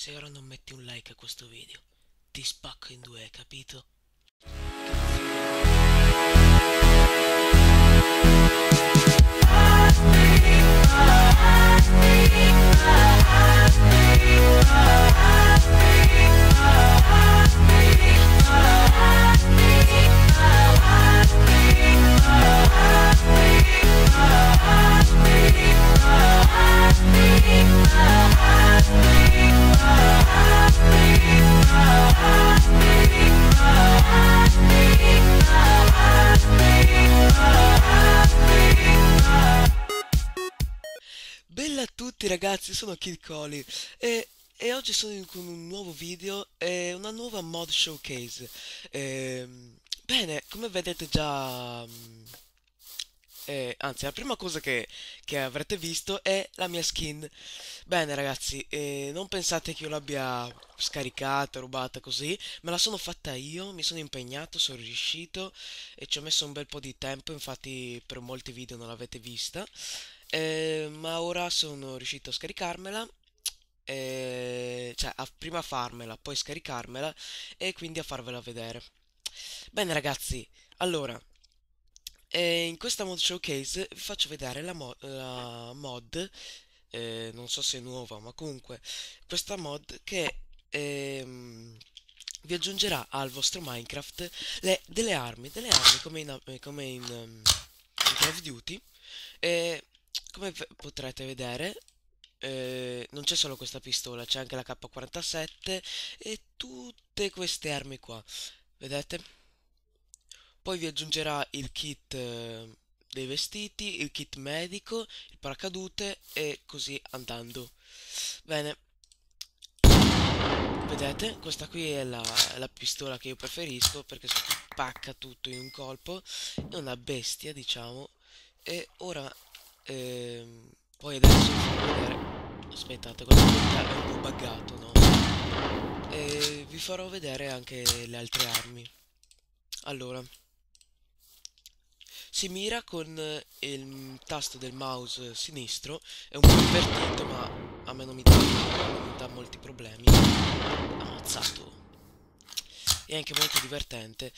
se ora non metti un like a questo video, ti spacco in due, capito? Bella sono Kid Coli e, e oggi sono con un nuovo video e una nuova mod showcase. Ehm, bene, come vedete già... mm, eh, anzi, la prima cosa che, che avrete visto è la mia skin. Bene ragazzi, eh, non pensate che io l'abbia scaricata, rubata così, me la sono fatta io, mi sono impegnato, sono riuscito e ci ho messo un bel po' di tempo, infatti per molti video non l'avete vista. Eh, ma ora sono riuscito a scaricarmela, eh, cioè a prima farmela, poi scaricarmela e quindi a farvela vedere. Bene ragazzi, allora, eh, in questa mod showcase vi faccio vedere la, mo- la mod, eh, non so se è nuova, ma comunque questa mod che ehm, vi aggiungerà al vostro Minecraft le- delle armi, delle armi come in, come in, ehm, in Call of Duty. E come potrete vedere, eh, non c'è solo questa pistola, c'è anche la K47 e tutte queste armi qua. Vedete? Poi vi aggiungerà il kit eh, dei vestiti, il kit medico, il paracadute e così andando. Bene, vedete? Questa qui è la, la pistola che io preferisco perché spacca tutto in un colpo. È una bestia, diciamo. E ora Ehm, poi adesso vi farò vedere. Aspettate, questo è un po' buggato, no? E vi farò vedere anche le altre armi. Allora, si mira con il tasto del mouse sinistro. È un po' invertito, ma a me non mi dà, non dà molti problemi. Ammazzato. È anche molto divertente.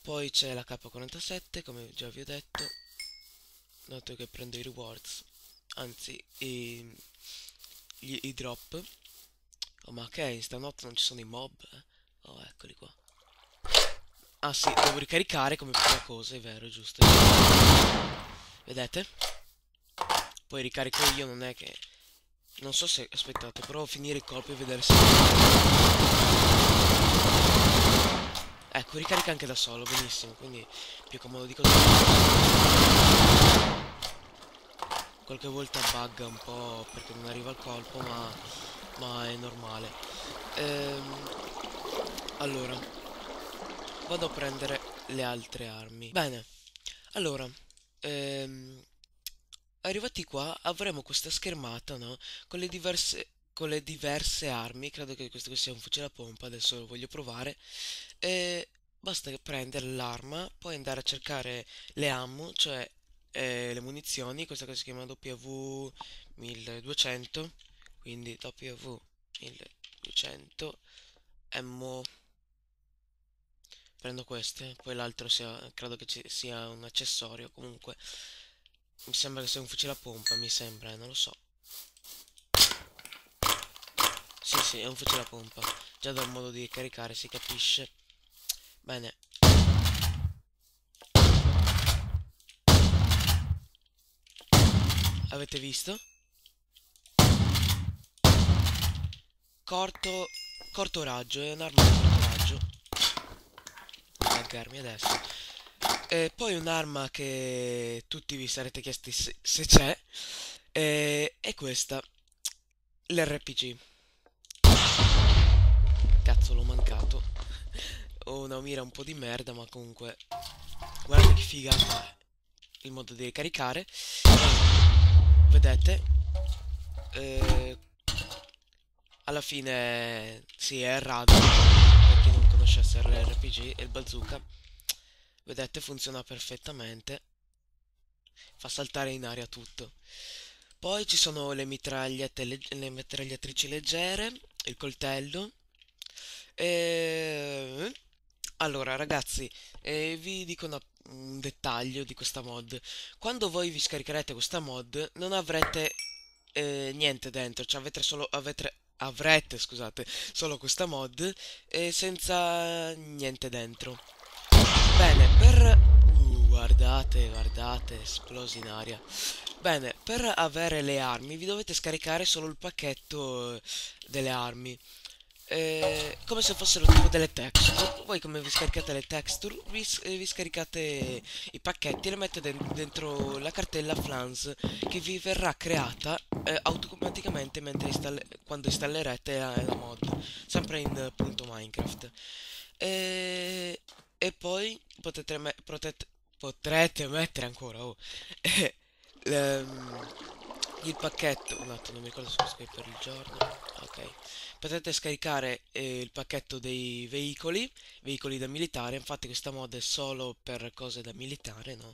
Poi c'è la K47, come già vi ho detto dato che prendo i rewards anzi i, gli, i drop. Oh ma ok stanotte non ci sono i mob eh? oh eccoli qua. Ah sì devo ricaricare come prima cosa è vero giusto. Vedete? Poi ricarico io non è che non so se aspettate provo a finire il colpo e vedere se ecco ricarica anche da solo benissimo quindi più comodo di così qualche volta bugga un po' perché non arriva il colpo ma, ma è normale ehm, allora vado a prendere le altre armi bene allora ehm, arrivati qua avremo questa schermata no? con le diverse con le diverse armi credo che questo sia un fucile a pompa adesso lo voglio provare e basta prendere l'arma poi andare a cercare le ammo cioè eh, le munizioni, questa cosa si chiama W 1200, quindi W 1200, ammo, prendo queste, poi l'altro credo che sia un accessorio, comunque mi sembra che sia un fucile a pompa, mi sembra, eh, non lo so. Sì, sì, è un fucile a pompa, già dal modo di caricare si capisce. Bene, Avete visto? Corto, corto raggio, è un'arma di corto raggio. Laggarmi adesso. E poi un'arma che tutti vi sarete chiesti se, se c'è. È, è questa. L'RPG. Cazzo, l'ho mancato. Ho una mira un po' di merda, ma comunque... Guardate che figata. Il modo di caricare vedete eh, alla fine si sì, è errato per chi non conoscesse l'RPG e il bazooka vedete funziona perfettamente fa saltare in aria tutto poi ci sono le mitragliette le, le mitragliatrici leggere il coltello. E... Allora, ragazzi, eh, vi dico una- un dettaglio di questa mod. Quando voi vi scaricherete questa mod, non avrete eh, niente dentro, cioè avete solo, avete, avrete, scusate, solo questa mod e senza niente dentro. Bene, per... Uh, guardate, guardate, esplosi in aria. Bene, per avere le armi vi dovete scaricare solo il pacchetto eh, delle armi. Eh, come se fossero tipo delle texture. Voi come vi scaricate le texture, vi, eh, vi scaricate i pacchetti e le mettete den- dentro la cartella Flans che vi verrà creata eh, automaticamente mentre installe- quando installerete la, la mod, sempre in eh, punto Minecraft. E, e poi potete, me- potrete mettere ancora oh, ehm, il pacchetto. Un attimo, non mi ricordo se ho per il giorno. Ok. Potete scaricare eh, il pacchetto dei veicoli, veicoli da militare. Infatti, questa mod è solo per cose da militare, no?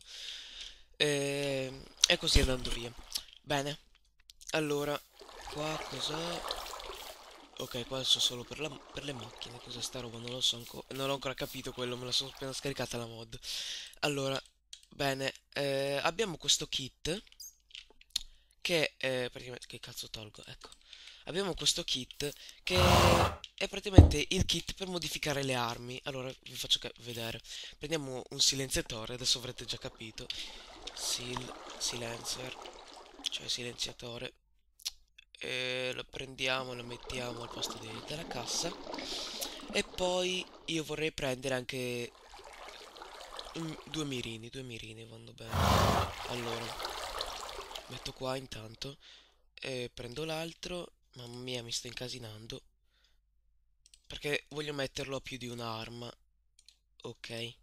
E, e così andando via. Bene, allora, qua cos'è? Ok, qua adesso solo per, la- per le macchine. Cos'è sta roba? Non lo so ancora. Non ho ancora capito quello, me la sono appena scaricata la mod. Allora, bene, eh, abbiamo questo kit che è praticamente... Che cazzo tolgo? Ecco. Abbiamo questo kit che è praticamente il kit per modificare le armi. Allora, vi faccio vedere. Prendiamo un silenziatore, adesso avrete già capito. Sil, silencer, cioè silenziatore. E lo prendiamo, lo mettiamo al posto de- della cassa. E poi io vorrei prendere anche un- due mirini, due mirini vanno bene. Allora, metto qua intanto e prendo l'altro. Mamma mia, mi sto incasinando. Perché voglio metterlo a più di un'arma. Ok.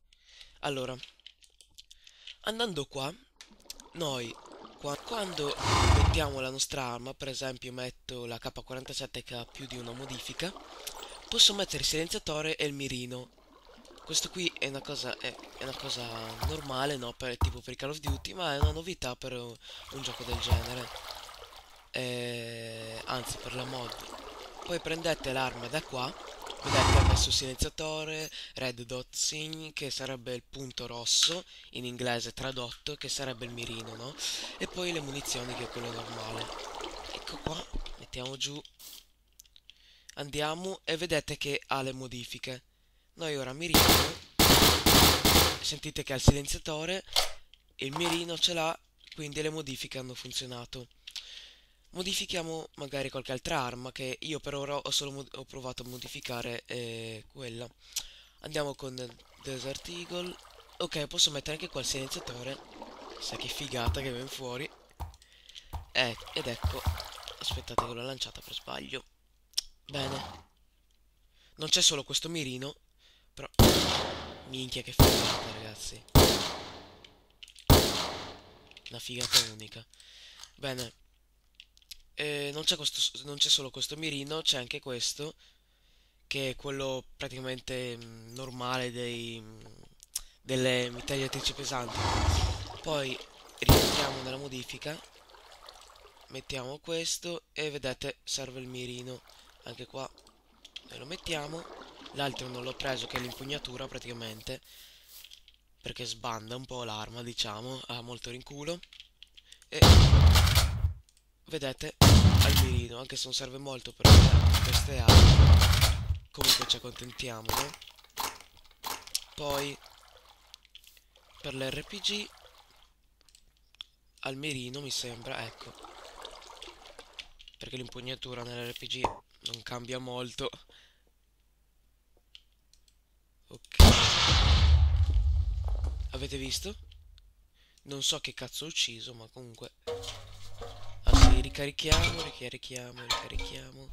Allora, andando qua, noi qua- quando mettiamo la nostra arma, per esempio metto la K47 che ha più di una modifica, posso mettere il silenziatore e il mirino. Questo qui è una cosa, è, è una cosa normale, no? Per, tipo per Call of Duty, ma è una novità per un, un gioco del genere. Eh, anzi, per la mod. Poi prendete l'arma da qua. Vedete, ho messo il silenziatore, red dot sign, che sarebbe il punto rosso, in inglese tradotto, che sarebbe il mirino, no? E poi le munizioni, che è quello normale. Ecco qua, mettiamo giù. Andiamo e vedete che ha le modifiche. Noi ora mirino. Sentite che ha il silenziatore. Il mirino ce l'ha, quindi le modifiche hanno funzionato. Modifichiamo magari qualche altra arma che io per ora ho solo ho provato a modificare eh, quella. Andiamo con Desert Eagle. Ok, posso mettere anche qua il silenziatore. Sai che figata che viene fuori. Eh, ed ecco. Aspettate che l'ho lanciata per sbaglio. Bene. Non c'è solo questo mirino, però... Minchia che figata, ragazzi. Una figata unica. Bene. Eh, non c'è solo questo mirino, c'è anche questo, che è quello praticamente mm, normale dei, mm, delle mitragliatrici pesanti. Poi rientriamo nella modifica, mettiamo questo e vedete serve il mirino. Anche qua noi lo mettiamo. L'altro non l'ho preso che è l'impugnatura praticamente, perché sbanda un po' l'arma, diciamo, ha molto rinculo. E vedete al mirino, anche se non serve molto per queste armi. Comunque ci accontentiamo, no? Poi per l'RPG al mirino mi sembra, ecco. Perché l'impugnatura nell'RPG non cambia molto. Ok. Avete visto? Non so che cazzo ho ucciso, ma comunque... Ah sì, ricarichiamo, ricarichiamo, ricarichiamo.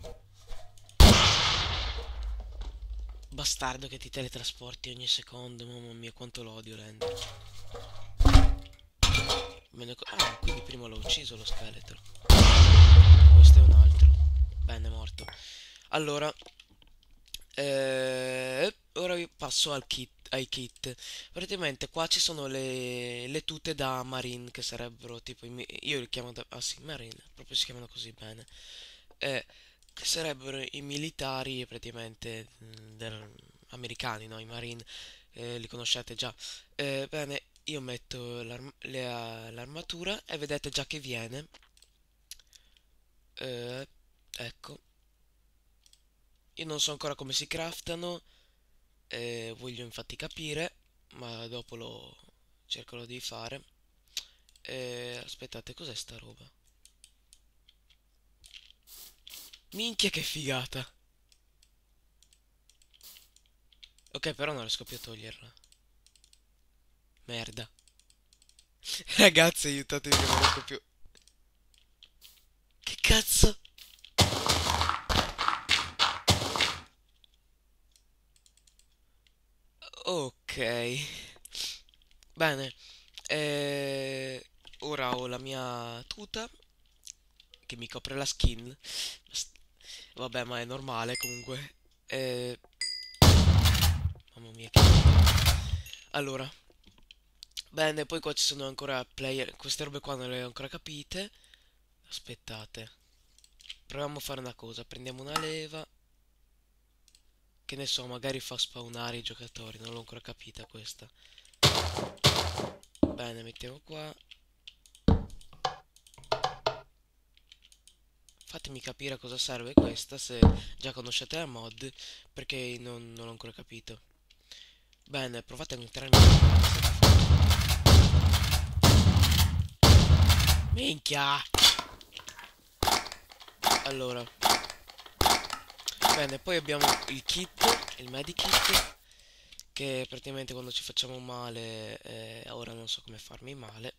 Bastardo che ti teletrasporti ogni secondo, mamma mia, quanto lo odio Render. Ne ah, quindi prima l'ho ucciso lo scheletro. Questo è un altro. Bene, morto. Allora, eh, ora vi passo al kit, ai kit. Praticamente qua ci sono le, le tute da marine, che sarebbero tipo, i io li chiamo da, ah sì, marine, proprio si chiamano così bene. Eh, che sarebbero i militari praticamente mm, del- americani, no? I Marine, eh, li conoscete già. Eh, bene, io metto l'armatura e vedete già che viene. Eh, ecco, io non so ancora come si craftano, eh, voglio infatti capire, ma dopo lo cercherò di fare. Eh, aspettate, cos'è sta roba? Minchia che figata! Ok, però non riesco più a toglierla. Merda. Ragazzi, aiutatemi non riesco più. Che cazzo? Bene. Eh, ora ho la mia tuta che mi copre la skin. Vabbè, ma è normale comunque. Eh, mamma mia, che... Allora, bene, poi qua ci sono ancora player. Queste robe qua non le ho ancora capite. Aspettate. Proviamo a fare una cosa. Prendiamo una leva. Che ne so, magari fa spawnare i giocatori. Non l'ho ancora capita questa. Bene, mettiamo qua. Fatemi capire a cosa serve questa, se già conoscete la mod, perché non, non l'ho ancora capito. Bene, provate a entrare in... Minchia! Allora, bene, poi abbiamo il kit, il medikit, che praticamente quando ci facciamo male, eh, ora non so come farmi male.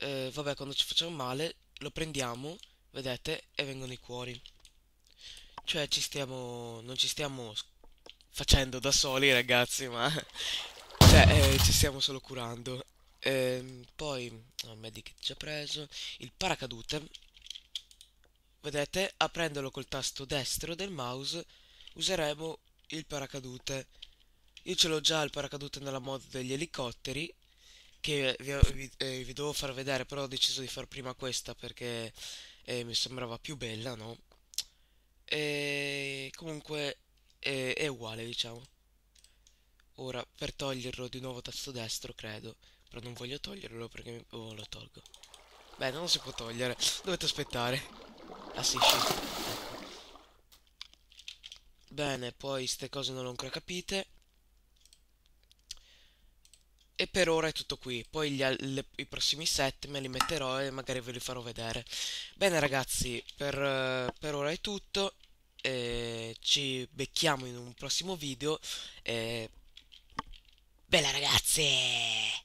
Eh, vabbè, quando ci facciamo male, lo prendiamo, vedete, e vengono i cuori. Cioè, ci stiamo, non ci stiamo facendo da soli, ragazzi, ma cioè, eh, ci stiamo solo curando. Ehm, poi, no, medikit già preso, il paracadute. Vedete, aprendolo col tasto destro del mouse, useremo il paracadute. Io ce l'ho già il paracadute nella mod degli elicotteri, che vi, vi- eh, vi devo far vedere, però ho deciso di far prima questa perché eh, mi sembrava più bella, no? E comunque è, è uguale, diciamo. Ora, per toglierlo di nuovo tasto destro, credo. Però non voglio toglierlo perché mi... Oh, lo tolgo. Beh, non si può togliere. Dovete aspettare. Ah sì, sì. Bene, poi ste cose non le ho ancora capite. E per ora è tutto qui. Poi gli le- i prossimi set me li metterò e magari ve li farò vedere. Bene ragazzi, per, per ora è tutto. Ci becchiamo in un prossimo video. E... Bella ragazzi!